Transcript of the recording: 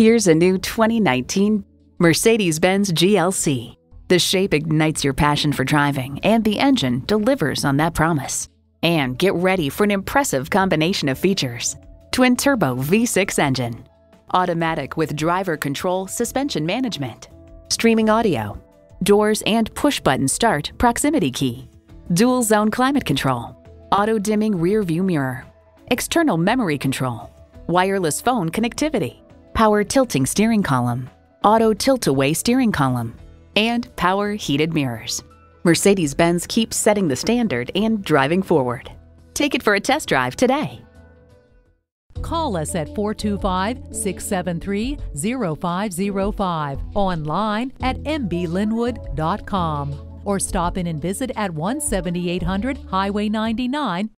Here's a new 2019 Mercedes-Benz GLC. The shape ignites your passion for driving, and the engine delivers on that promise. And get ready for an impressive combination of features. Twin turbo V6 engine, automatic with driver control suspension management, streaming audio, doors and push button start proximity key, dual zone climate control, auto dimming rear view mirror, external memory control, wireless phone connectivity, power tilting steering column, auto tilt away steering column, and power heated mirrors. Mercedes Benz keeps setting the standard and driving forward. Take it for a test drive today. Call us at 425 673 0505, online at mblynnwood.com, or stop in and visit at 17800 Highway 99